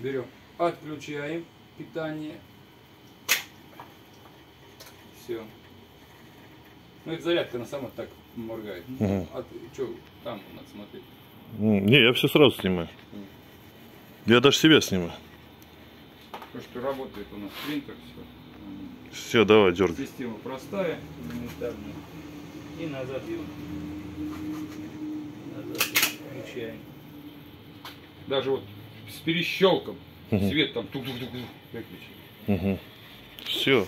Берем, отключаем питание. Все. Ну это зарядка, она сама так моргает. Мгм. А что, там надо смотреть. Не, я все сразу снимаю. Я даже себя снимаю. То, что работает у нас принтер, все. Все, давай, дергай. Система простая, элементарная. И назад его. Назад включаем. Даже вот с перещелком свет там тук-тук-тук. Угу. Все.